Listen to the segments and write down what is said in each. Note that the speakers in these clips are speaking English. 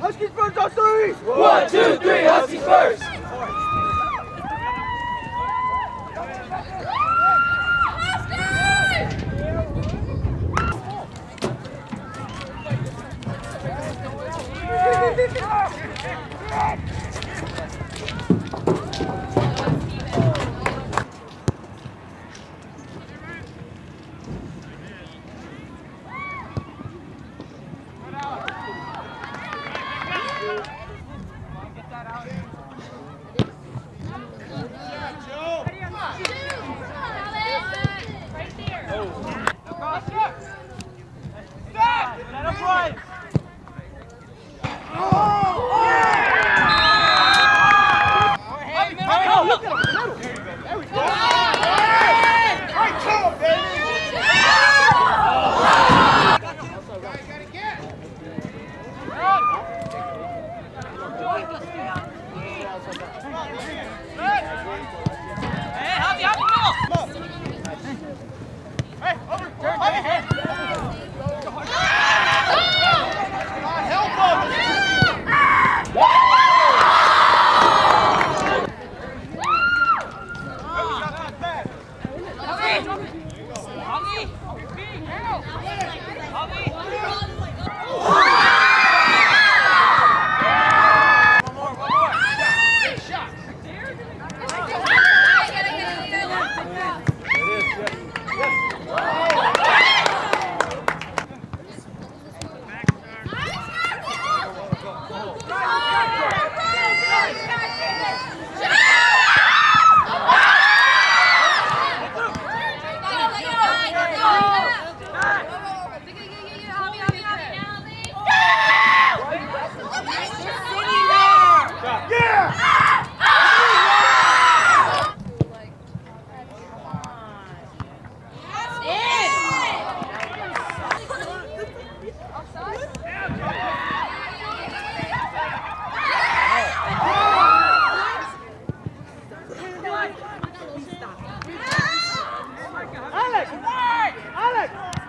Huskies first on three! One, two, three, Huskies first! Bailey, Bailey,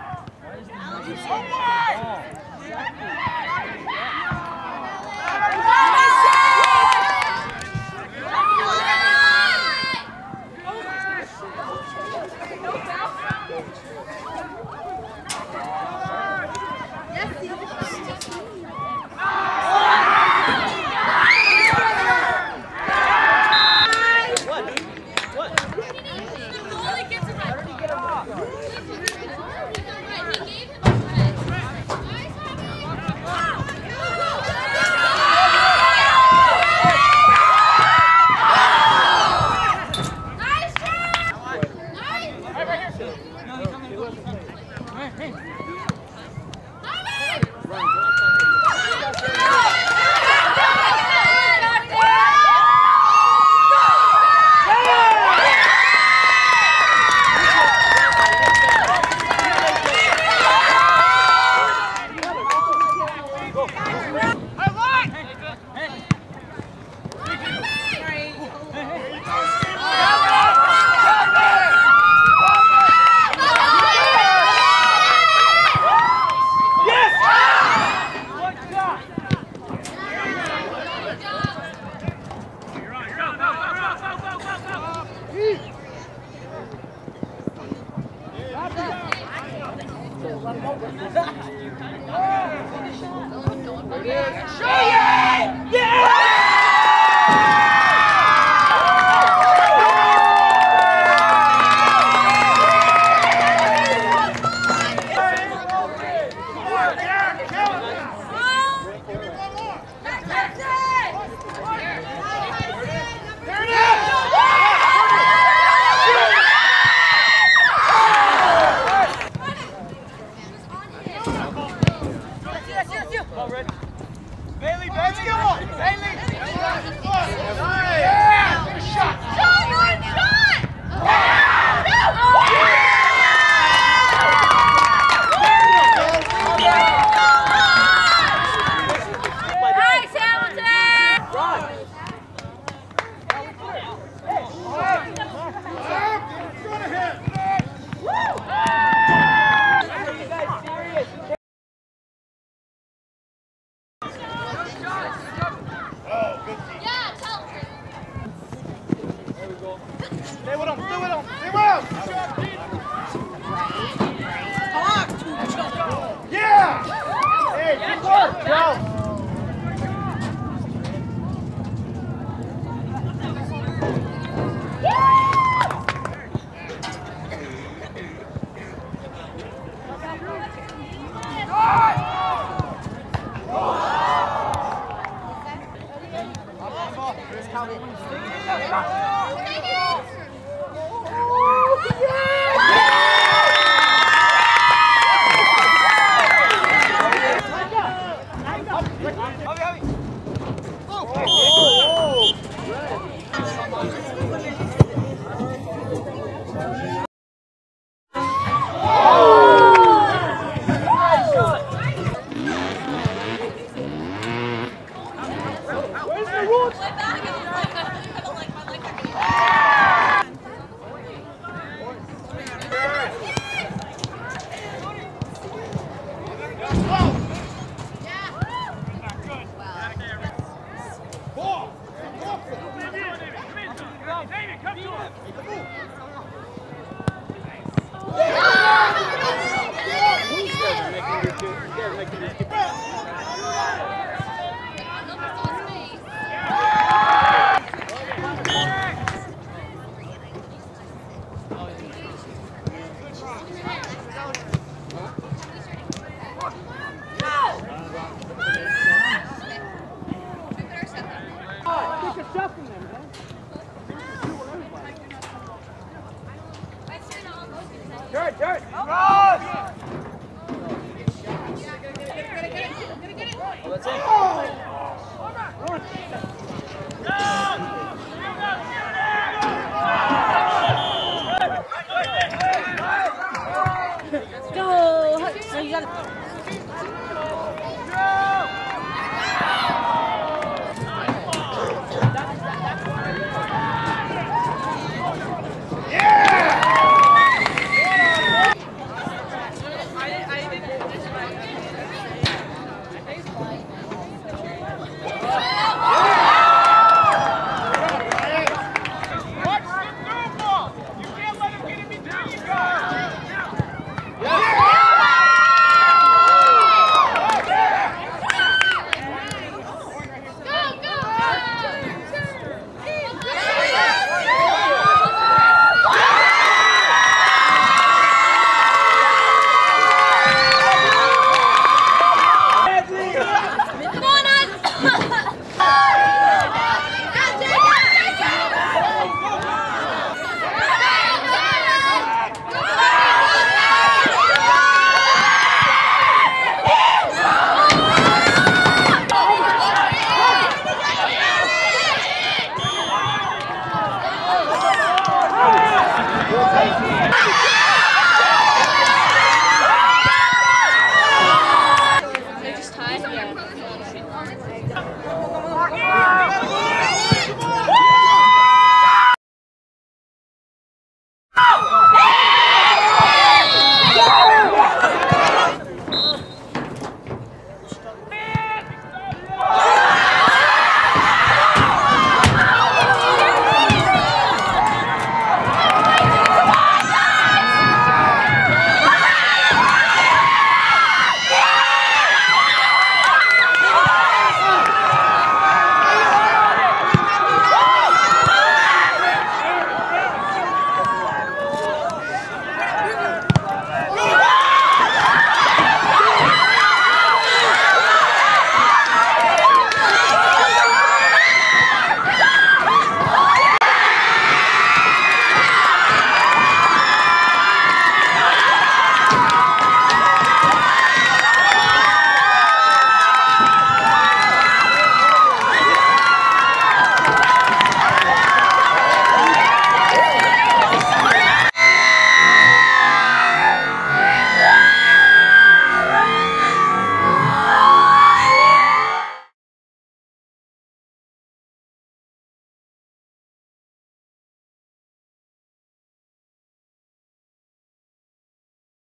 Show! Take it! a shot from them, man. Jared, Jared! Cross! Let's see. Oh! Go!